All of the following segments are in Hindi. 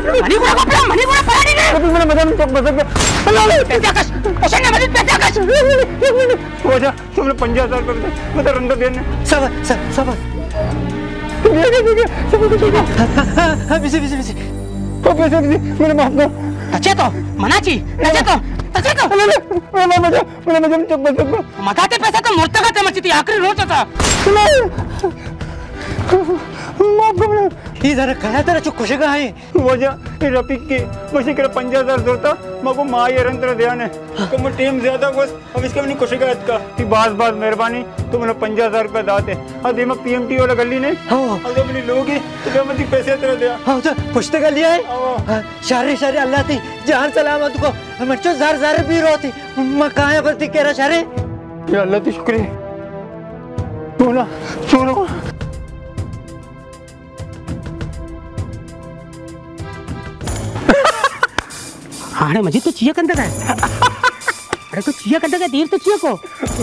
मनी को मनी को पड़ा नहीं अभी मेरा मज़ाक चौक मस्जिद में पैसे आकाश क्वेश्चन है मजीद पैसे आकाश हो जा तुमने पंजाब हज़ार कर दे मैं तो रंग देने सब सब सब है है सब कुछ है बिसे बिसे बिसे वो पैसे दे मेरे माफ़ कर तचे तो मनाची तचे तो तचे तो मेरा मज़ाक मेरा मज़ाक चौक मस्जिद में मगाते पैसे तो मुर्ता का मची थी आखिरी रोज था कहा तेरा चुप खुशी का है। वजह रफीक की मुझे करे पंजा हज़ार जोड़ता। मको माँ ये रंतर ध्यान है। तो मैं टीम ज़्यादा बस अब इसका नहीं खुशी का का। कि बास बास मेहरबानी। तो मैंने पंजा हज़ार रुपया दाते हाँ दे मैं पीएमटी वाला गली ने। हो। अब जब मेरी लोग तो मैं पैसे तेरे दिया। हो तो पुश्ते का लिया है। हाँ। हाँ, शारे शारे अल्लाह ती जहान सलामत को मच्छो जार जार भी रोती। मैं कहाँ पर थी कह रहा शारे? या अल्लाह की शुक्रिया। सोना सोना अरे मजीद तो चिया कंदा है। अरे तो चिया कंदा का देर तो चिया को।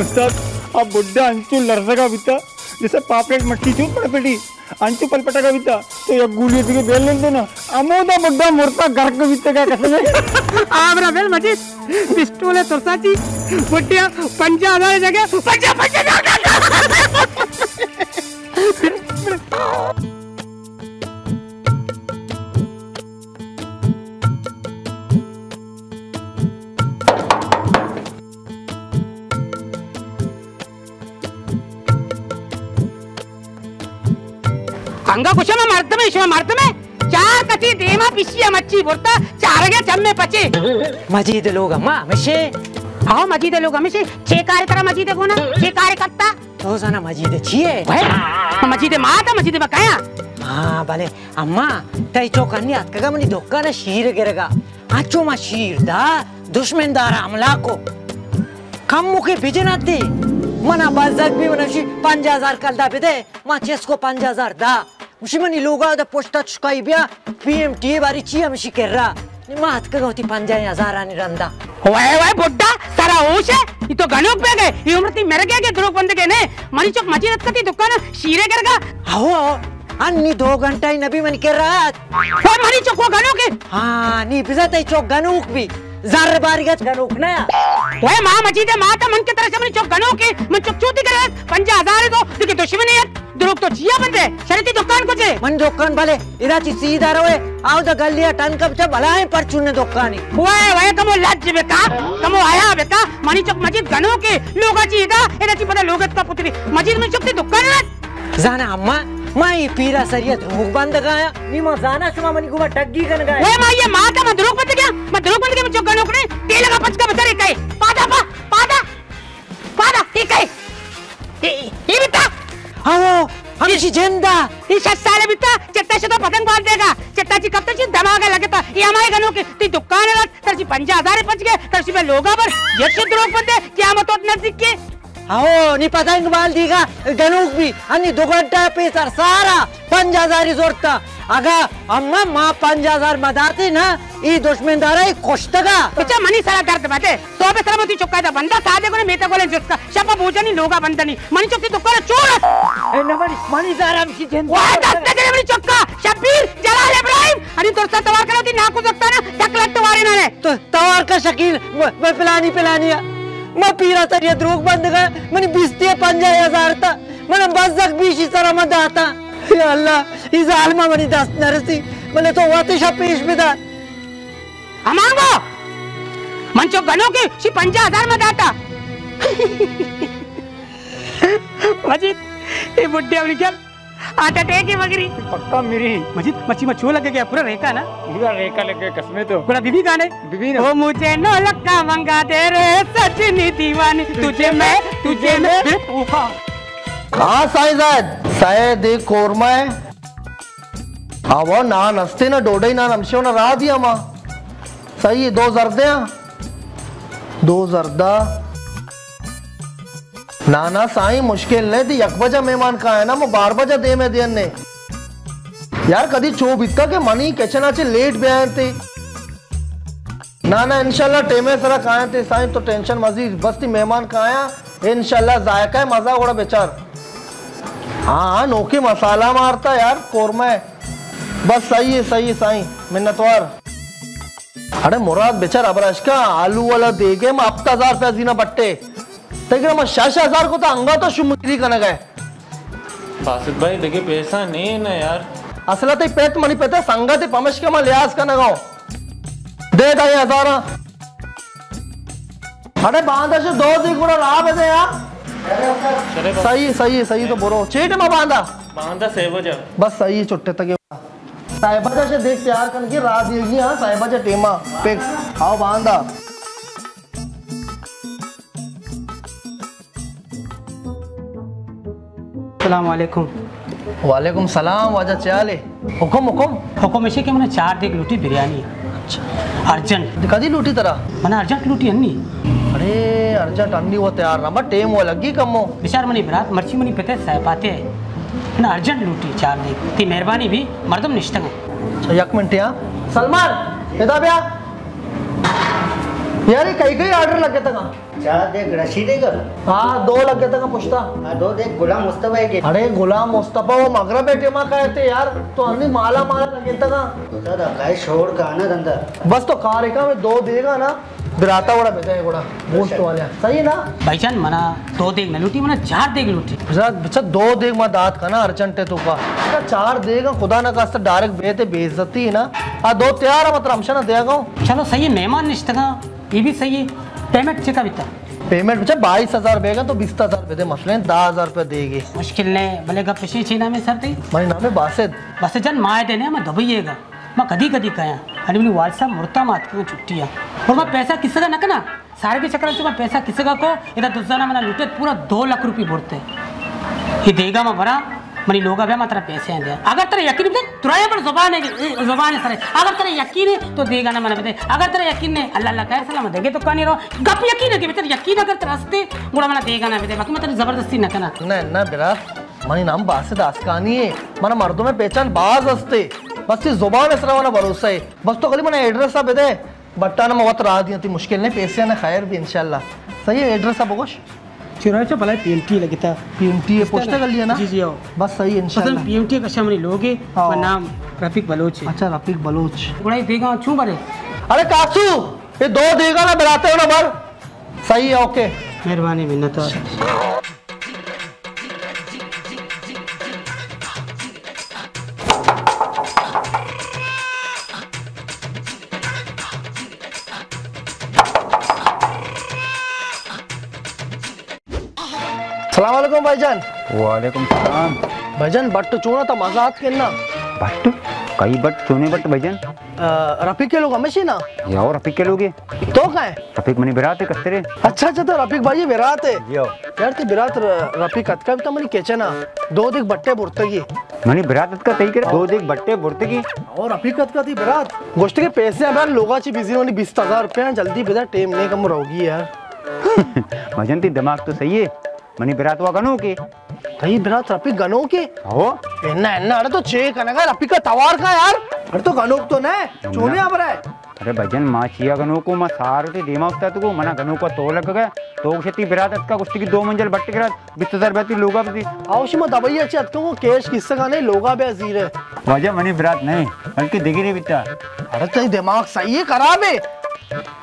उस्ताद अब बुड्ढा अंचू लरसगा बिता जैसे पापलेट मट्टी चूप पड़ पेटी अंचू पलपटा का बिता तो ये गुली के बेल लेते ना अमोदा बुड्ढा मुर्ता घर के बिता का कसम आमरा बेल मजीद पिस्टोल है तुरसाची बुड्ढिया पंजा हज़ार जगह पंजा पंजा। में इसमें मर्द में। चार कची देमा पिसिया मच्छी बुरता चार गया चम्मे पचे। मजीद लोग अम्मा हमेशे हाँ मजीद लोग हमेशा छह कार्यकर्ता मजीद को ना छह कार्यकर्ता। तो जाना मजीद छिए। मजीद माता मजीद बकाया। हाँ भले अम्मा तई चौकन्नी अतकगा मनी दोक्कान शीर गिरगा। अच्छो मा शीर दा दुश्मन दारा हमला को। कम मुखे बिजनाती मना बाजक भी मनशी पाँच हज़ार कल दा बिदे मा चेस्को पाँच हज़ार दा। उशी मनी लोगा दा पोस्टा चुकाई बिया पीएम टी बारी ची हम शिकेरा मा अतकगा होती पाँच हज़ार आनी रंदा वाय वाय बुड्ढा सारा होश है ये तो गणोक पे गए ये उम्र ती मेरे गया के बंद के ने मनी चौक मजीद कती दुकान शीरे करगा आओ अन्नी दो घंटा ही नबी मन के रात वो मनी चौक वो गणोक है हाँ नी बिजा तई चौक गनुक भी माँ मजीद माता मन के तरह से मनी चौक गणोक है मन चौक चूती करे। पंजा हज़ार है तो देखिए दुश्मन है। द्रोक तो जिया बंदे शरीती दुकान को जे मन दुकान भले इराची सीधा रहे आओ द गलिया टन कब से भला है पर चुने दुकानी। ओए ओए कमो लज बेका कमो आया बेका मनी चौक मजीद गणोक के लोगा चीदा एदा ची पता लोगत का पुत्री मजीद में चौक ती दुकान है? जाना अम्मा माई पीरा सरिया धूक बंद गाया नी ಹೋಗ್ जाना सुमा मनी ಮಾಮನಿಗೆ टग्गी ಟಗ್ಗಿ गाया ए माई ये माँ का मदरोग बंद गया। मदरोग बंद गया मचो गनो उकने। तेल लगा पच का बचरे है पादा पा पादा। पादा ठीक है ये बेटा आओ हम इसी ज़िंदा। ई इस साले बेटा चट्टा से तो पतंग बाँध देगा। चट्टा जी कब तक धमाका लगे था? ये हमारे गनो के ती दुकान है तरसी पंजा हजारे पच गए तरसी पे लोगा पर यक्ष द्रोग बंदे? क्या मत नज़दीक के आओ नी पतंग बाल दीगा गनुक भी अन्नी दो घंटा पे सर सारा पंज हज़ार जोरता अगा अम्मा माँ पंज हज़ार मदाती ना ई दुश्मनदारा ई कोष्टगा बच्चा मनी सारा दर्द बाते तो पे मती चुका था बंदा सादे को ने मेता को ले जिसका शपा भोजनी लोगा बंदनी। मनी चुकी दुकान चोर। ए नमनी मनी हमशी ज़िंदा वाह दस्ते के मनी चुक्का शब्बीर जलाल इब्राहिम। अरे दोस्त तवार करो ती नाकू सकता ना। टकलट तवारे ना। ने तो तवार का शकील मैं पिलानी पिलानी। है। मैं पीरा तरिया द्रोग बंद गया मैंने बिस्ती पंजा हज़ार था मैंने बस तक बीस इस तरह मत आता या अल्लाह, इस आलमा मनी दस नरसी मैंने तो वाते पेश बिदा अमांगो मंचो गनों के शी पंजा हज़ार में दाता। मजीद ये बुड्ढे अपनी क्या हार्ट अटैक है मगरी? पक्का मेरी. मजीद मच्छी मच्छू लग गया पूरा रेखा ना? पूरा रेखा लग गया कसमें तो. पूरा बीबी गाने? बीबी वो मुझे नो लक्का मंगा दे रे सचनी दीवानी। तुझे मैं तुझे मैं हाँ, हाँ साइजाद शायद एक कोरमा है हाँ ना नस्ते ना डोडे ना नमशो ना राह दिया माँ। सही है दो जरदे दो जरदा। ना साईं, मुश्किल नहीं थी एक बजा मेहमान का है ना मैं बार बजा दे में देन ने। यार, कदी चो बीतता के मनी किचनाचे लेट भी आए थे ना ना इंशाल्लाह टेमे सरा खाए थे साईं तो टेंशन मजीद बस थी मेहमान खाया इंशाल्लाह जायका है, मज़ा उड़ा बेचार। हाँ नोकी मसाला मारता यार, कोरमा है। बस सही है सही है, साईं, मिन्नतवार। अरे, मुराद बेचार अबरश का, आलू वाला देगे मैं हफ़्ता हज़ार रुपया जीना बट्टे। शाश हज़ार को तो अंगा तो शुमुरी कन गए। बासित भाई देखिए पैसा नहीं है ना यार। असला ते पेत मनी पेते संगत पमश के मैं लिहाज का नगाओ दे ढाई हज़ार। अरे बांधा से दो दी गुड़ा लाभ दे यार। सही सही सही तो बोलो। चेट में बांधा। बांधा सेव जा। बस सही चुट्टे तक साहिबा से देख तैयार करके रात येगी हाँ। साहिबा से टेमा। पिक्स आओ बांधा। सलामकुम वालेकुम सलाम वाजा चाले हुकुम हुकुम हुकुम ऐसे कि मैंने चार देख लूटी बिरयानी अर्जेंट कदी लूटी तरह मैंने अर्जेंट लूटी अन्नी अरे अर्जेंट अन्नी वो तैयार ना बट टेम वो लगी कमो बेचार मनी बरात मर्ची मनी पते सह पाते मैंने अर्जेंट लूटी चार देख ती मेहरबानी भी मर्दम निश्तंग अच्छा, एक मिनट यहाँ सलमान इधर भैया यार ये कई कई ऑर्डर लगे तक चार देख रशीदे कर। हाँ दो लगे तक पूछता हाँ दो देख गुलाम मुस्तफ़ा के। अरे गुलाम मुस्तफ़ा वो मगरब टेमा का थे यार। तो अन्नी माला माला लगे तक रखा है शोर का आना धंधा। बस तो कार का में दो देगा ना। बिराता बड़ा बेटा है बड़ा गोश्त वाले। सही है ना? भाईजान मना दो देख न लूटी मैंने चार देख लूटी। बच्चा बच्चा दो देग मैं दांत का ना अर्जेंट है तू का। बेटा चार देगा खुदा ना कास्ता डायरेक्ट बेते बेइज्जती है ना। आ दो तैयार है मतलब हमशा ना देगा चलो सही है मेहमान निश्तंग ये भी सही है। पेमेंट चेका बिता पेमेंट बच्चा बाईस हज़ार बेगा तो बीस हज़ार रुपए दे मसले दस हज़ार रुपए देगी। मुश्किल ने भले गप पिछली छीना में सर थी। मेरे नाम है बासित बस जन माए देने मैं दबइएगा मैं कदी कदी कया अरे मेरी वाल साहब मुर्ता मात की छुट्टी है? और मैं पैसा किसी का न सारे के चक्कर में मैं पैसा किसी का को? इधर दूसरा ना मैंने लूटे पूरा दो लाख रुपये बोलते ये देगा मैं भरा मनी लोग अभी मैं तेरा पैसे हैं दे। अगर तेरा यकीन है तुरंत पर ज़ुबान है है सर, अगर तेरा यकीन है तो देगा ना मैंने बता अगर तेरा यकीन नहीं अल्लाह अल्लाह कह सलाम देगे तो कहानी रहो गप यकीन है कि तेरा यकीन अगर तेरा हँसते बुरा मैंने देगा ना बता बाकी मैं तेरी ज़बरदस्ती न करना। ना ना बिरात मनी नाम बासित आसकानी है। मन मर्दों में पहचान बाज हस्ते बस ये ज़ुबान इसरा वाला भरोसा है। बस तो खाली मैंने एड्रेस अब दे बट्टा ना मत राह दी थी, मुश्किल नहीं पैसे ना खैर भी, इंशाल्लाह। सही है एड्रेस अब गोश चुराचे भला पीएमटी लगता। पीएमटी है पोस्टर कर लिया ना? जी जी आओ। बस सही है पी एम पीएमटी का शमरी लोगे हाँ। और नाम रफीक बलोच है। अच्छा रफीक बलोच गुड़ाई देगा छू बरे अरे कासू ये दो देगा ना बनाते हो ना बार सही है ओके। मेहरबानी मिन्नत। वालेकुम भाईजान। वालेकुम सलाम। भाईजान बट चूना था मज़ाक के ना बट कई बट चुने बट भाईजान? रफीक के लोग हमेशा ना याओ रफीक के लोगे तो का है रफीक मनी बिराते कस्ते रे अच्छा अच्छा तो रफीक भाई ये है। यो। यार ते विराट र- रफीक अतका भी तो मनी केचना दो दिख बट्टे बुरते की मनी बिरात का सही करे दो देख बट्टे बुरते की और रफीक अतका थी विराट गोष्ट के पैसे अब लोगाची बिज़ी होनी बीस हज़ार रुपया जल्दी बेटा टेम नहीं कम रहोगी यार। भजन ती दिमाग तो सही है। मनी बिरात हुआ कनो के। कहीं विराट रफीक गनो के? हो एन्ना एन्ना अरे तो चे कनगा रफीक का तवार का यार। अरे तो गनोक तो ना चूने अब रहा है। अरे भजन माँ चिया गनो को मैं सारो ते देमा उस्ता तुको मना गनो का तो लग गया। तो क्षति बिरात का कुश्ती की दो मंजिल बट्टे के रात बैती लोगा भी आवशी में दवाई अच्छी अतका को केश किस्से का नहीं लोगा बे अजीर है। वजह मनी बिरात नहीं बल्कि दिगी नहीं बिता अरे तेरी दिमाग सही है खराब है।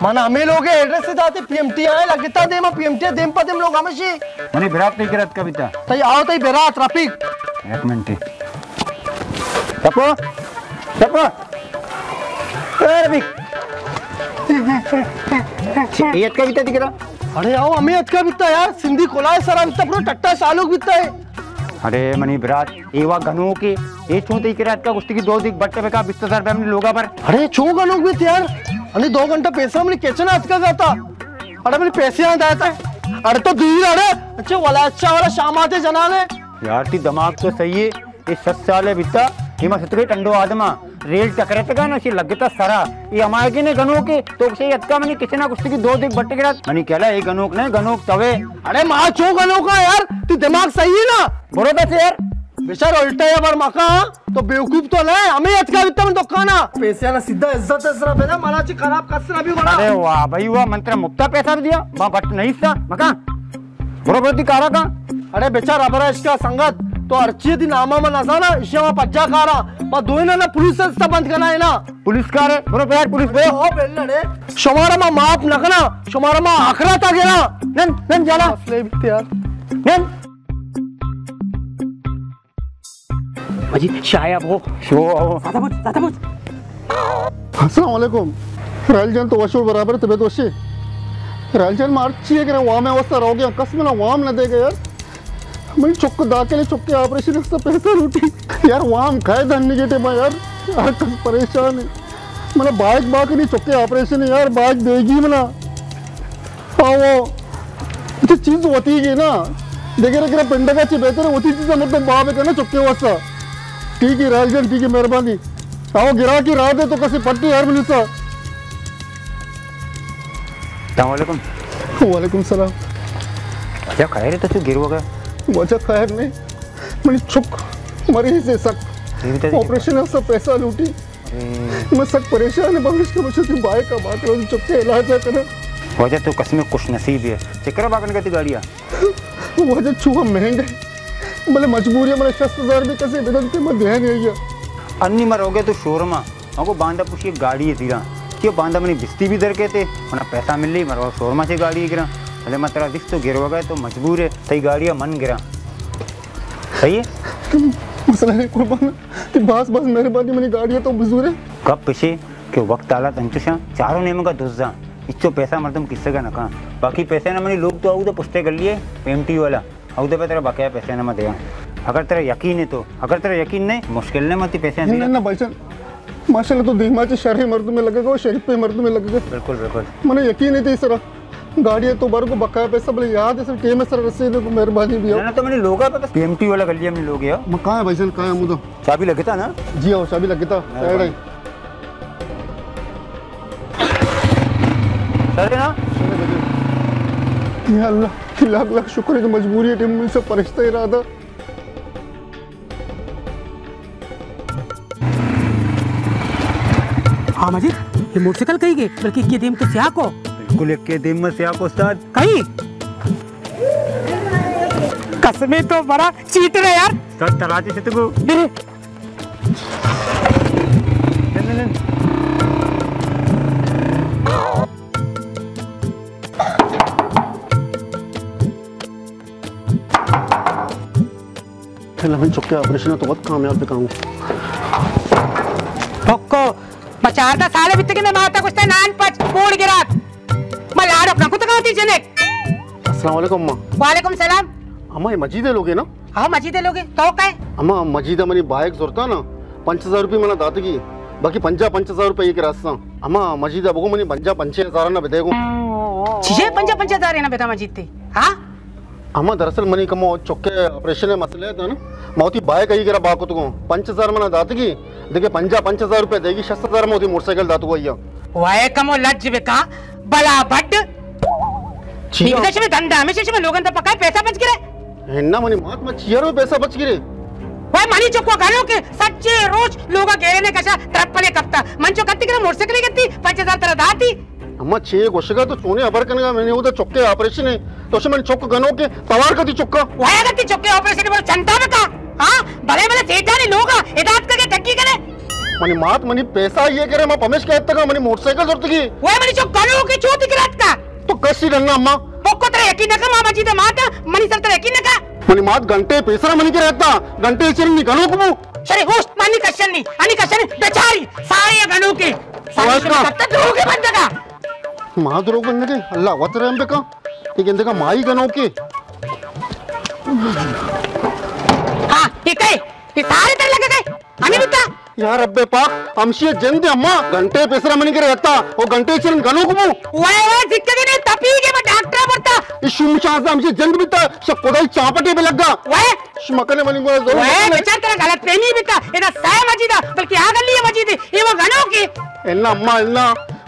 माना हमें लोग एड्रेस से जाते पीएमटी आए लगता दे मैं पीएमटी देम पर देम लोग हमेशा मनी बिरात नहीं करत का बिता तई आओ तई बेरात रफीक एक मिनट। तपो तपो ए रफीक ये का बिता दिख रहा। अरे आओ हमें अतका बिता यार। सिंधी कोलाए सरा बिता पूरा टट्टा सालोग बिता है अरे मनी बिरात एवा गनो के ए छू ते के रात का कुश्ती की दो दिख बट्टे पे का बीस हज़ार रुपये हमने लोगा पर। अरे छो का लोग बित यार। अरे दो घंटा पैसा मैंने म्हणजे आज का जाता। अरे मैंने पैसे यहाँ दाया था। अरे तो दूर अरे अच्छा वाला अच्छा वाला शाम आते जना ले यार ती दिमाग तो सही है। ये सत साले बिता ये मस्त सतगे टंडो आदमा। रेल टकरत का ना लगता तो सारा। ये हमारे के ने गनोक के तो से अतका मैंने किसी ना कुछ की दो दिन बट्टे के रात मैंने कहला ये गनोक ने गनोक तवे। अरे माँ चो गनोक का यार? तू दिमाग सही है ना? बरोबर से यार बेचारा उल्टा है बार माका। तो बेवकूफ़ तो नाही आम्ही याच काय वित्त दुकाना पैशाला सिद्धा इज़्ज़त असरा बेना मनाची खराब कसरा भी बडा। अरे वाह भाई वाह मंत्र मुक्ता पैसा दिया। वहाँ बट नहीं था। मका बरोबर ती कारा का? अरे बेचारा बरा इसका संगत। तो अर्ची ती नामा मन असा ना इशेवा पज्जा कारा पण दोन ना पुलिस बंद करना है ना। पुलिस कार है बरोबर यार पुलिस बे हो बेल्लडे शोमारा मा माफ़ नकना शोमारा मा आखरा ता गेला नन नन जाला असले यार। नन हो। शो बोल असलकुम रायलजान तो वशोर बराबर वशी। रायलजान मार्ची है कि वाम अवस्था रहो गया कस में वाम न देगा यार। मैं चुक दाखिले चुक के ऑपरेशन इसका पैसा लूटी। यार वाम खाए धन मैं यार। यार परेशान है। मैंने बाइक बाक नहीं चुक के ऑपरेशन है यार। बाइक देगी मना। हाँ वो इतनी चीज़ होती है ना देखे रखे पिंड का ची बेहतर होती चीज़ मतलब बाप है ना चुके वास्ता। ठीक है रायलजान ठीक है मेहरबानी। आओ गिरा की रात है तो कसी पट्टी यार मिलता सलामकुम वालेकुम। सलाम। अच्छा खैर है तो तू गिर गया वजह खैर नहीं मैंने चुक मरी से सक ऑपरेशन से पैसा लूटी। मैं सक परेशान है भविष्य के बच्चों की बाय का बात करो चुप के इलाज करे। वजह तो कसम खुश नसीब है चक्कर बागन का गाड़िया? वजह छुआ महँगे भले मजबूरी है मैंने शस्त हज़ार भी कैसे बदलते मैं ध्यान नहीं गया अन्नी मर हो गया तो शोरमा। हमको बांधा पूछिए गाड़ी है तीरा। क्यों बांधा मनी बिस्ती भी दर के थे वरना पैसा मिल रही मरवा शोरमा से गाड़ी गिरा भले मैं तेरा दिख तो गिर हो तो मजबूर है सही गाड़ी है मन गिरा सही है? मसला नहीं कुर्बान कि बस बस मेहरबानी मैंने गाड़ी है तो बुज़ुर्ग है। कब पीछे? कि वक्त आला तंचुशा चारों नेम का दुस्जा इच्छो पैसा मरदम किससे का नका बाकी पैसे ना मैंने लोग तो आऊ तो पुछते कर लिए पेमटी वाला। तो पे तेरा बकाया पैसे ना मत दे अगर तेरा यकीन है तो। अगर तेरा यकीन नहीं मुश्किल ने मत पैसे ना। भाईजान माशाल्लाह तो दिमाग शरह मर्द में लगेगा और शरीफ पे मर्द में लगेगा। बिल्कुल बिल्कुल। मैंने यकीन नहीं था तरह। गाड़ी है तो बार को बकाया पैसा बोले याद है सर टीम है सर रसीद को मेहरबानी भी हो। ना तो मैंने लोगा पता पीएमटी वाला लिया हमने लोग यार। मैं कहाँ है भाईजान कहाँ है मुझे? चाबी लगे था ना? जी आओ चाबी लगे था। साइड है सर ना? या अल्लाह लाख लाख शुक्र है कि मजबूरी है टीम मुझसे परिश्ता ही रहा था हाँ मजीद ये मोटरसाइकिल कहीं गई? बल्कि ये दिन तो स्याह को। बिल्कुल एक के दिन में से आप उस्ताद। कहीं? कसमे तो बड़ा चीटर है यार। सर तराजी से तो मेरे के ऑपरेशन है तो बहुत कामयाब दिखाऊँगा ठोको बचारदा साले बित्ते के माता कुछ नान पच गिरात मैं लाड़ अपना अस्सलाम वालेकुम वालेकुम सलाम। अम्मा ये मजीद लोग ना? हाँ मजीदे लोगे तो काय अम्मा मजीद मनी बाइक जोरता ना पंच हज़ार रुपये मला दातगी बाकी पंचा पंच हज़ार रुपये एक रास्ता अम्मा मजीद बगो मनी पंचा पंचे हज़ार ना बेदेगो छे पंजा पंजा हज़ार है ना बेटा मजीद ते। हाँ? अम्मा दरअसल मनी कमो चौके ऑपरेशन है मसले था ना? मौती बाइक आई गिरा बाको तुको। पंच हज़ार मना दातगी देखिए पंजा पंच हज़ार रुपये देगी शस्त हज़ार मोती मोटरसाइकिल दातुको अయ్యా वाये कमो लज्ज बेका बला बड विदेश में धंधा हमेशा में लोगन तो पकाए पैसा बच गिरे। हेन्ना मनी महात्मा छियर में पैसा बच गिरे। वाय मनी चोको गालो के सच्चे रोज लोगा घेरे ने कशा ट्रप्पले कपता। मंचो कत्ती करे मोटरसाइकिल कत्ती पाँच हज़ार तरह दाती। अम्मा छे गोशगा तो चोने अबर कनगा मैंने उधर चौके ऑपरेशन है। तो उसे मैंने चौक गनो के तवार कती चौका वाया कत्ती चोके ऑपरेशन बोल चंता बेका हाँ? भले भले सेठानी लोगा इदात करके टक्की करे। मनी मात मनी पैसा ये करे मैं पमेश कहता का मनी मोटरसाइकिल ज़रूरत की के का। तो कसी रंगा अम्मा? पोको तेरे यकीन न का मामा जी ते माता मनी सर तेरे यकीन न का मनी मात घंटे पैसा मनी के रहता घंटे इसे नहीं गनो को सरे होश मानी कशन नहीं अनि कशन बेचारी सारे ये गणों के सारे वाह, कब तक दोगे बंद का के का का के। हाँ ये कहे ये सारे तेरे लगे गए। हमें बिता यार अब्बे पा हमशी जन दे अम्मा। घंटे पैसा मनी के रहता वो घंटे इसे गनो को वाय वाय जिक्के ने तपी के मैं डॉक्टर पड़ता। शुमशाद आमची जंग बिता शकोदाई चापटे पे लगा वह मकने मनी वह ज़ोर बेचारा तेरा गलत प्रेमी था। इधर सह मजीदा बल्कि आ गली है मजीद ये वो की। अम्मा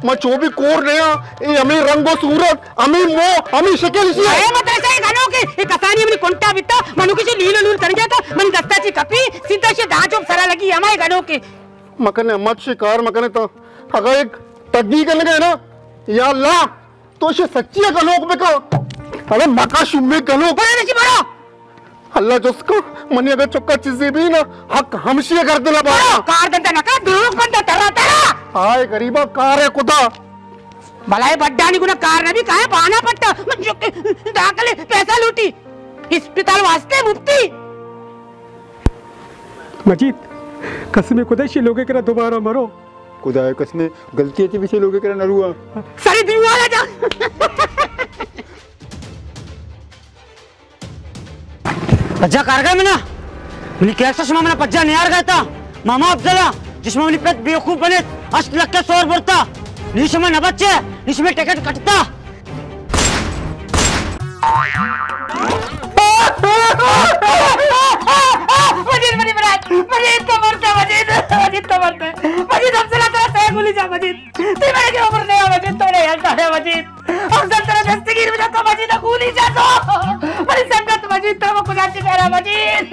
मैं चोबी कोर नया ये हमें रंगो सूरत हमें मो हमें शक्ल सी। अरे मद्रासा है गणों की ये कसानी हमने कोंटा बिता मनु किसी लीलो लूल कर गया था मन दस्ता ची कपी सीधा से दांचो सरा लगी हमारे गणों की। मकने अम्मा शिकार मकने तो अगर एक तद्दी करने गए ना या अल्लाह तो शे सच्ची है कलोक में को अरे मका शुम्मे कलोक बोले नहीं बोलो। अल्लाह जिसको मनी अगर चुक्का चीज़ें भी ना हक हमशी कर देना बाड़ा कार दंता नका दुरुक बंदा तेरा तेरा। हाय गरीबा कार है खुदा। भलाई बड्डानी गुना कार ने भी कहा पाना पट्टा मैं जो के दाखले पैसा लूटी। अस्पताल वास्ते मुफ्ती मजीद कसमे खुदा से लोगे करा दोबारा मरो। खुदा है कसमे गलती थी पीछे लोगे करा नरुआ सारी दीवार जा। पज्जा कार गए मना। मैंने कैसा सुना मैंने पज्जा नियार गया था। मामा अफजला जिसमें मैंने पेट बेवकूफ़ बने अष्ट लग के शोर बोलता। नीच में न बच्चे नीच में टिकट कटता। मजीद मजीद बरात मजीद तो मरता, मजीद मजीद तो मरता। मजीद हमसे ना तेरा सह गोली जा, मजीद। तू मेरे के ऊपर नहीं मजीद तोरे हेल्थ है, मजीद। हम सब तेरा दस्तगीर में जाता मजीद गोली जा तो मजीद तो वो खुदा की मेरा मजीद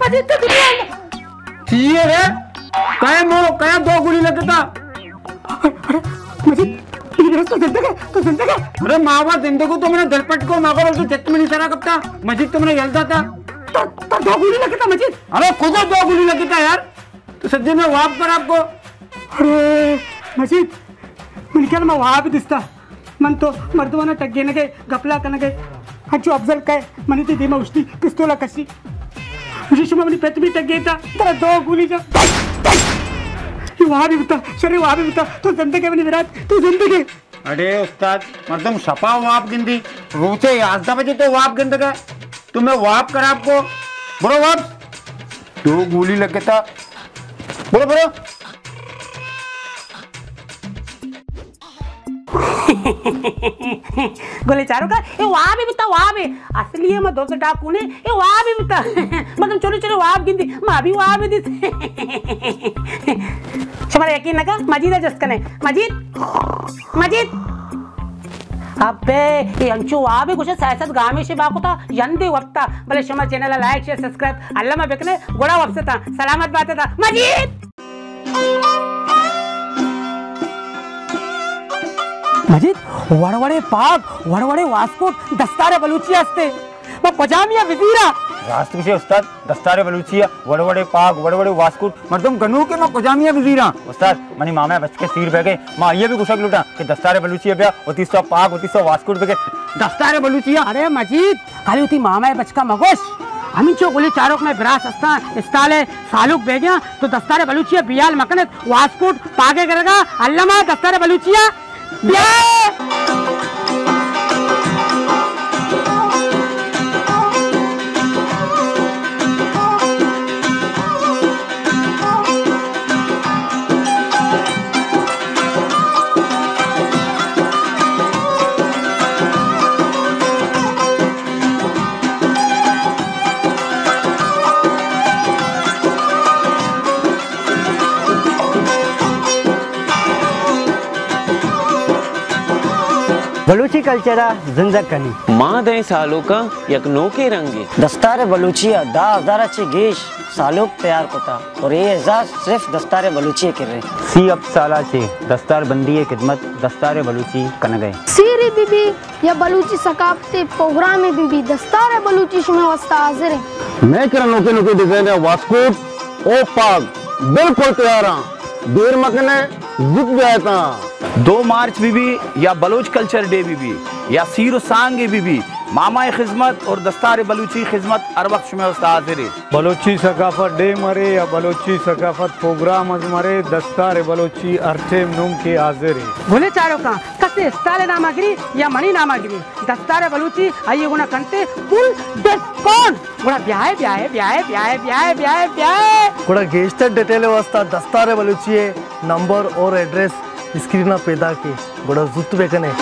मजीद तो चाहिए रे कहे मोरो कहे दो गोली लगता तो तो अरे मावा ज़िंदगी तो मैंने दलपट को तो नहीं सरा कपता मस्जिद तो मैंने जलता था। तो तो दो अरे खुद दो गोली लगता यार। तो सज्जे में वाप कर आपको। अरे मजीद मन क्या मैं वहाँ भी दिसता। मन तो मर्दवाना टग्गे नगे गपला कनगे हच्चो अफजल कहे मनी ती दीमा उष्टी पिस्तोला कसी। मनी पेट भी टग्गे था। तेरा दो गोली जा। ये वहाँ भी बता शरीर वहाँ भी बता। तू ज़िंदगी मनी विराट, तू ज़िंदगी। अरे उस्ताद, मर्दम छपा वाप गिंदी। रूचे याजदा बजे तो वाप गिंद गए तुम्हें वाप कर आपको। बोलो वाप दो गोली लगता बोलो बोलो। गोले चारों का? ये वहाँ भी बता वहाँ भी। असली है मैं दोस्त डाकू ने ये वहाँ भी बता मतलब चलो चलो वहाँ गिनती। मैं भी वहाँ भी दिस। तुम्हारा यकीन ना का मजीद है जस्कन है मजीद मजीद। अबे ये अंचु वहाँ भी कुछ सैसत गाँव में से बाको था यंदी वक्ता भले शमा channel like, share, subscribe. Allah मैं बेकने गोड़ा वक्त था। सलामत बात था। मजीद! मजीद वडवडे पाक वडवडे वास्कोट दस्तारे बलूची असते मग पजामिया विजीरा। राष्ट्र विषय उस्ताद दस्तारे बलूचिया वड़वड़े पाक वड़वड़े वास्कुट। मर्दम गनू के मैं कुजामिया गुजीरा उस्ताद मनी मामा बच के सिर बह गए। माँ ये भी कुशक लुटा कि दस्तारे बलूचिया ब्या उतीस सौ पाक उतीस सौ वास्कुट बह दस्तारे बलूचिया। अरे मजीद खाली होती मामा बचका मगोश। हमीन चो गोली चारोक में बिरास अस्ता इस्ताले सालुक बेगिया तो दस्तारे बलूचिया बियाल मकनत वास्कोट पागे करेगा। अल्लामा दस्तारे बलूचिया। बिया बलूची कल्चरा जिंदग कनी। माँ दे सालों का यकनों के रंगे। दस्तार बलूचिया दा हजाराची गेश सालोक तैयार होता और ये एजाज सिर्फ़ दस्तार बलूची कर रहे। सी अब साला से दस्तार बंदी खिदमत दस्तारे बलूची कन गए। सीरी बीबी या बलूची सकाफती प्रोग्राम बीबी दस्तार बलूची शुमे वस्ता हाजिर है। मैं करा नोके नोके डिज़ाइन है वास्कोट ओ पाग बिल्कुल तैयार हाँ। देर मकने जित गया था दो मार्च भी भी या बलोच कल्चर डे भी भी या सीर सांग भी भी मामा खिदमत और दस्तार बलूची खिदमत हर वक्त में हाजिर है। बलोची सकाफत डे मरे या बलोची सकाफत प्रोग्राम मरे दस्तार बलोची अरठे नुम के हाजिर है। भोले चारों का कसे साले नामागिरी या मणि नामागिरी। दस्तार बलूची आइए गुना कंटे फुल बेस्ट कौन? गुना ब्याह है ब्याह है ब्याह है ब्याह है ब्याह है ब्याह ब्याह। गुना गेस्टर डिटेल व्यवस्था दस्तार बलूची नंबर और एड्रेस स्क्रीन पैदा की बड़ा जुत बेकने